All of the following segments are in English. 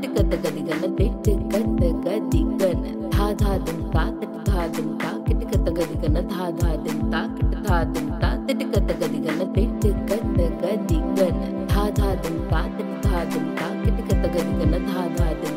दिन ता तिट कत गदि गन तिट कत गदि गन धा धा दिन ता तिट धा दिन ता किट कत गदि गन धा धा दिन ता किट धा दिन ता तिट कत गदि गन तिट कत गदि गन धा धा दिन ता तिट धा दिन ता किट कत गदि गन धा धा दिन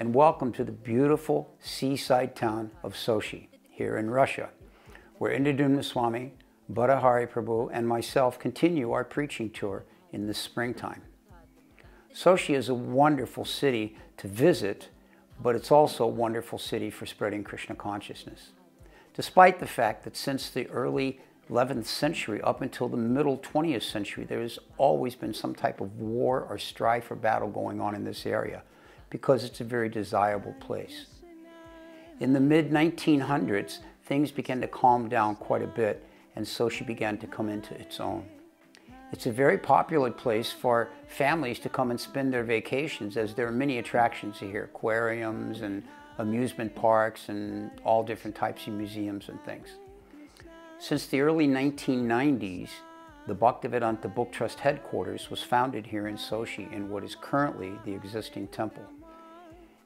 and welcome to the beautiful seaside town of Sochi here in Russia, where Indradyumna Swami, Bhattahari Prabhu, and myself continue our preaching tour in the springtime. Sochi is a wonderful city to visit, but it's also a wonderful city for spreading Krishna consciousness. Despite the fact that since the early 11th century up until the middle 20th century, there has always been some type of war or strife or battle going on in this area because it's a very desirable place. In the mid 1900s, things began to calm down quite a bit, and Sochi began to come into its own. It's a very popular place for families to come and spend their vacations as there are many attractions here aquariums and amusement parks and all different types of museums and things. Since the early 1990s, the Bhaktivedanta Book Trust headquarters was founded here in Sochi in what is currently the existing temple.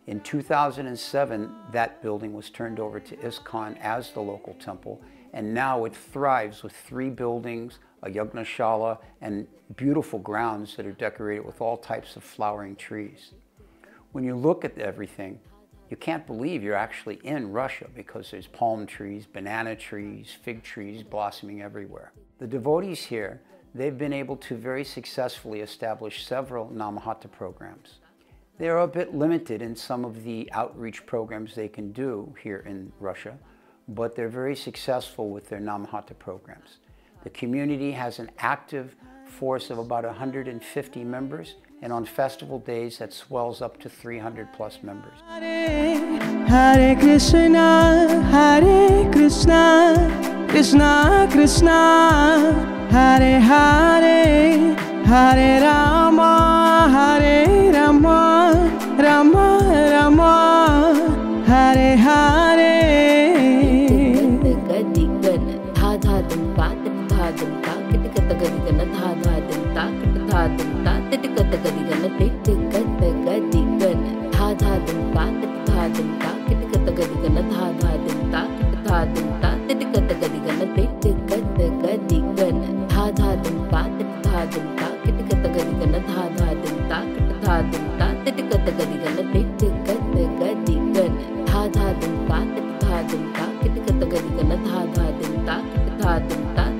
In 2007, that building was turned over to ISKCON as the local temple, and now it thrives with three buildings, a yagnashala, and beautiful grounds that are decorated with all types of flowering trees. When you look at everything, you can't believe you're actually in Russia because there's palm trees, banana trees, fig trees blossoming everywhere. The devotees here, they've been able to very successfully establish several Nama Hatta programs. They are a bit limited in some of the outreach programs they can do here in Russia, but they're very successful with their Nama Hatta programs. The community has an active force of about 150 members, and on festival days that swells up to 300 plus members. Hare Hare Krishna, Hare Krishna, Krishna Krishna, Hare Hare, Hare Rama, Hare Rama, Rama Rama, Hare Hare.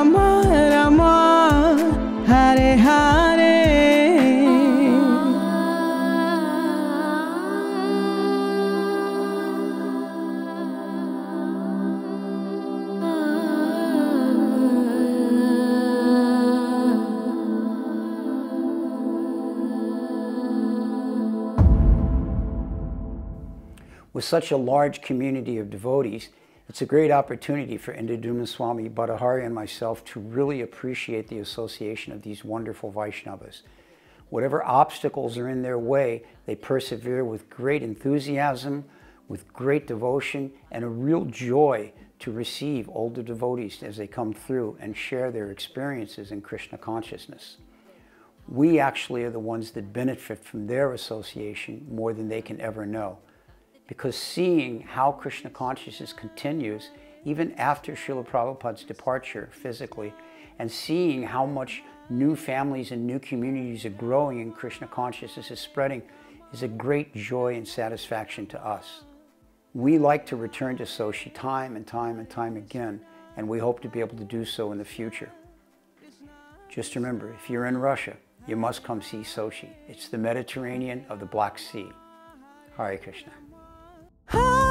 Rama Rama Hare Hare With such a large community of devotees, it's a great opportunity for Indradyumna Swami Bhattacharya and myself to really appreciate the association of these wonderful Vaishnavas. Whatever obstacles are in their way, they persevere with great enthusiasm, with great devotion, and a real joy to receive older devotees as they come through and share their experiences in Krishna consciousness. We actually are the ones that benefit from their association more than they can ever know because seeing how Krishna consciousness continues even after Srila Prabhupada's departure physically, and seeing how much new families and new communities are growing and Krishna consciousness is spreading is a great joy and satisfaction to us. We like to return to Sochi time and time and time again, and we hope to be able to do so in the future. Just remember, if you're in Russia, you must come see Sochi. It's the Mediterranean of the Black Sea. Hare Krishna.